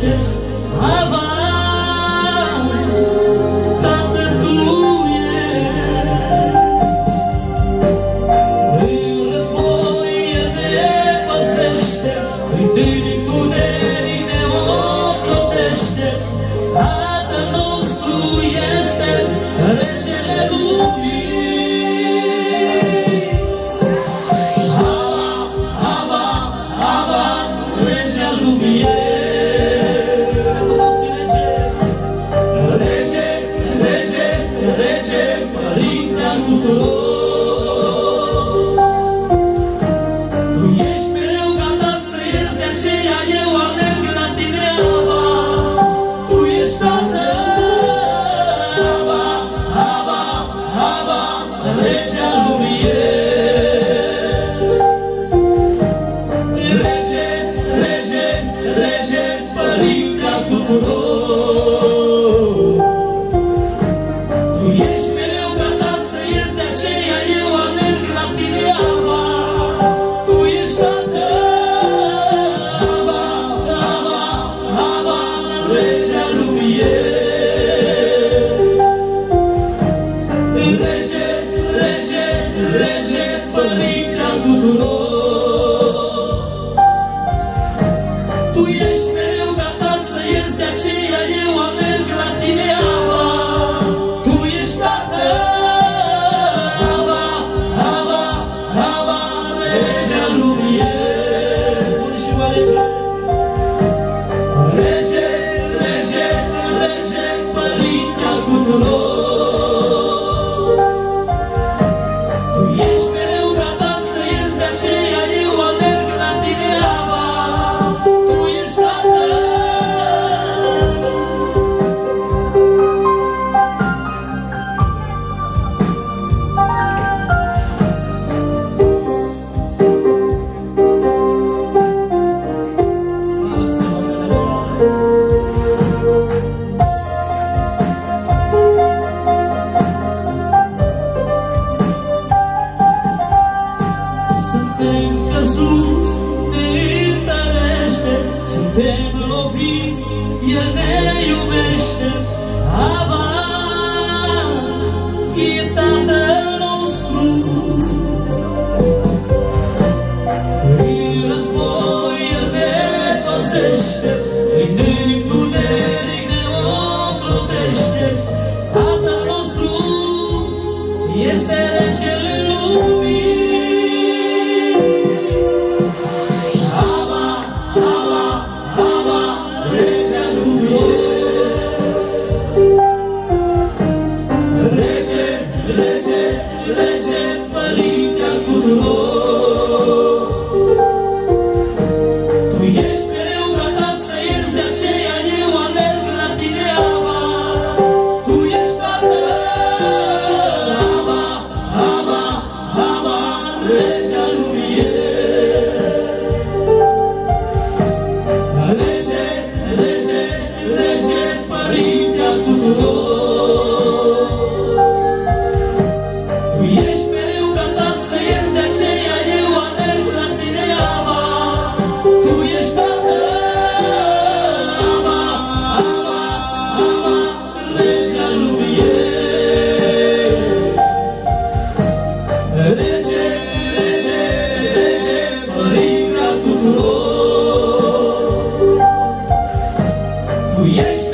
Have I? E El ne iubește Ava E Tatăl nostru Prin război El ne păzește Lord. Yes.